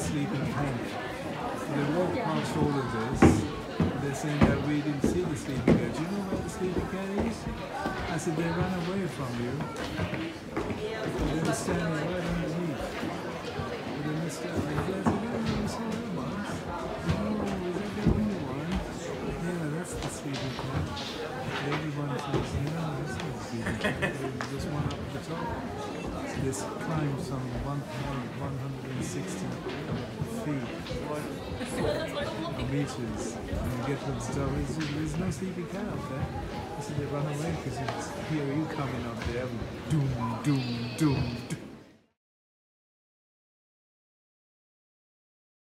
sleeping cat. So they walked past all of this. They're saying that we didn't see the sleeping cat. Do you know where the sleeping cat is? I said they ran away from you. They were standing right underneath. But they missed out. Yeah, I said, no, we saw them once. No, is that the only one? Yeah, that's the sleeping cat. Everyone says, no, that's not the sleeping cat. Just one up the top. So this climbed some 160 meters and you get to the. There's, there's no sleeping cat up there. So they run away because you hear you coming up there. Doom, doom,